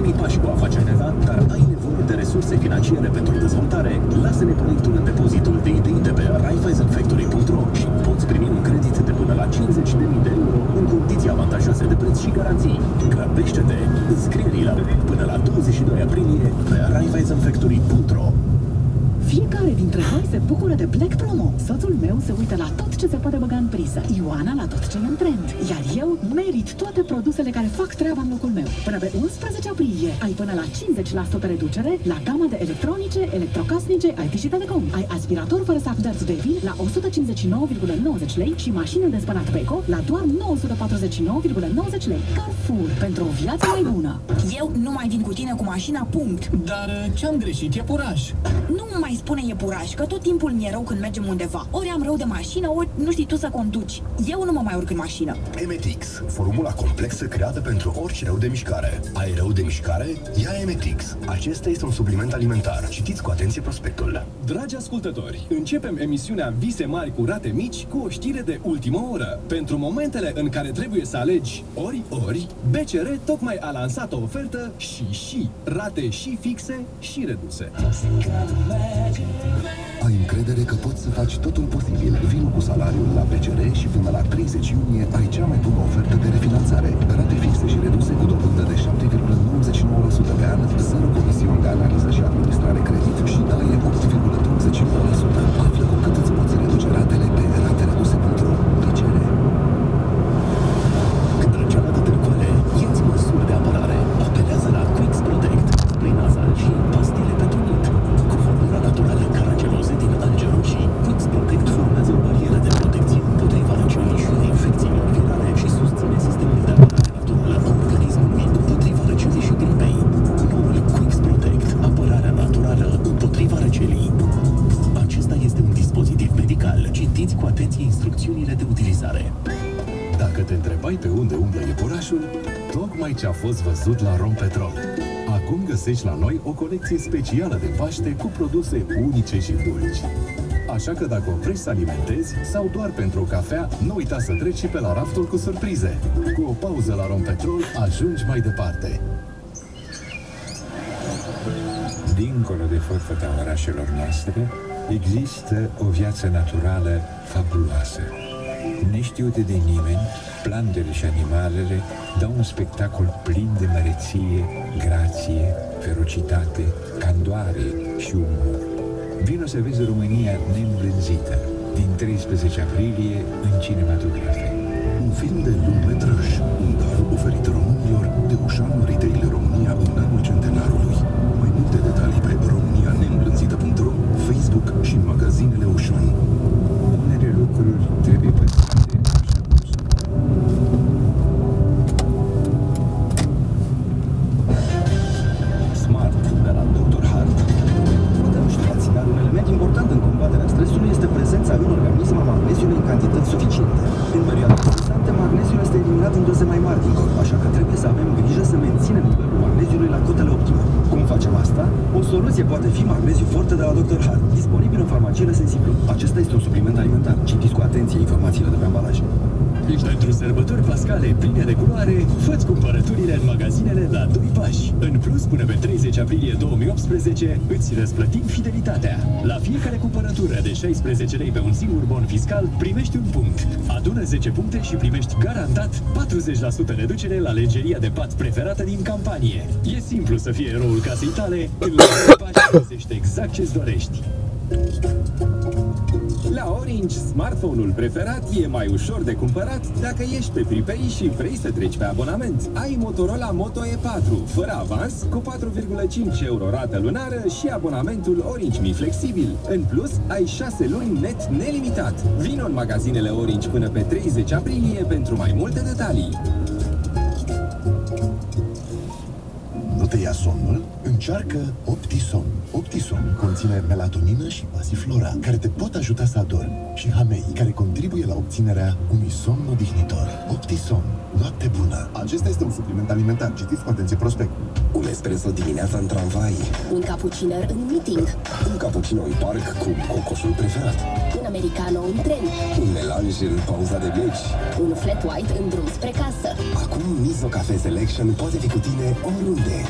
primii pași cu afacerea ta, dar ai nevoie de resurse financiare pentru dezvoltare, lasă-ne proiectul în depozitul de idei de pe raiffeisenfactory.ro și poți primi un credit de până la 50.000 de euro în condiții avantajoase de preț și garanții. Grăbește-te! Înscrierii la până la 22 aprilie pe raiffeisenfactory.ro Fiecare dintre noi se bucură de Black Promo. Soțul meu se uită la tot ce se poate băga în priză. Ioana la tot ce e în trend. Iar eu merit toate produsele care fac treaba în locul meu. Până pe 11 aprilie ai până la 50% reducere la gama de electronice, electrocasnice, IT și telecom. Ai aspirator fără sac Darts Baby la 159,90 lei și mașină de spălat Beko la doar 949,90 lei. Carrefour, pentru o viață mai bună. Eu nu mai vin cu tine cu mașina, punct. Dar uh, ce-am greșit e puraș. Nu mai spune iepuraș, că tot timpul mi-e rău când mergem undeva. Ori am rău de mașină, ori nu știi tu să conduci. Eu nu mă mai urc în mașină. Emetix, formula complexă creată pentru orice rău de mișcare. Ai rău de mișcare? Ia Emetix. Acesta este un supliment alimentar. Citiți cu atenție prospectul. Dragi ascultători, începem emisiunea Vise mari cu rate mici cu o știre de ultimă oră. Pentru momentele în care trebuie să alegi ori-ori, BCR tocmai a lansat o ofertă și și rate și fixe și reduse. Ai încredere că poți să faci totul posibil. Vino cu salariul la BCR și până la 30 iunie ai cea mai bună ofertă de refinanțare. Rate fixe și reduse cu dobândă de 7,99% pe an, 0 comisiuni de analiză și administrare credit și daie de utilizare. Dacă te întrebai pe unde umblă iepurașul, tocmai ce a fost văzut la Rompetrol. Acum găsești la noi o colecție specială de Paște cu produse unice și dulci. Așa că dacă oprești să alimentezi sau doar pentru o cafea, nu uita să treci și pe la raftul cu surprize. Cu o pauză la Rompetrol, ajungi mai departe. Dincolo de forfăta orașelor noastre, există o viață naturală fabuloasă. Neștiute de nimeni, plantele și animalele dau un spectacol plin de măreție, grație, ferocitate, candoare și umor. Vino să vezi România neîmblânzită, din 13 aprilie în cinematografe. Un film de lung metraj, un dar oferit românilor de Oșan în doze mai mari din corp, așa că trebuie să avem grijă să menținem nivelul magneziului la cotele optime. Cum facem asta? O soluție poate fi magneziu forte de la Dr. Hart, disponibil în farmaciile sensiblu. Acesta este un supliment alimentar. Citiți cu atenție informațiile de pe ambalaj. Pentru sărbători pascale pline de culoare, fă-ți cumpărăturile în magazinele la 2 pași. În plus, până pe 30 aprilie 2018, îți răsplătim fidelitatea. La fiecare cumpărătură de 16 lei pe un singur bon fiscal, primești un punct. Adună 10 puncte și primești garantat 40% reducere la legeria de pat preferată din campanie. E simplu să fie eroul casei tale, când la 2 pași găsești exact ce-ți dorești. La Orange, smartphone-ul preferat e mai ușor de cumpărat dacă ești pe pripei și vrei să treci pe abonament. Ai Motorola Moto E4, fără avans, cu 4,5 euro rată lunară și abonamentul Orange Mi Flexibil. În plus, ai 6 luni net nelimitat. Vino în magazinele Orange până pe 30 aprilie pentru mai multe detalii. Nu te ia somnul? Încearcă Optison. Optison conține melatonină și pasiflora, care te pot ajuta să adormi, și hamei, care contribuie la obținerea unui somn odihnitor. Optison. Noapte bună. Acesta este un supliment alimentar. Citiți cu atenție prospectul. Un espresso dimineața în tramvai, Un cappucciner în meeting, un cappuccino în parc cu cocoșul preferat, un americano în tren, un melanj în pauza de meci. un flat white în drum spre casă. Acum Mizo Cafe Selection poate fi cu tine oriunde.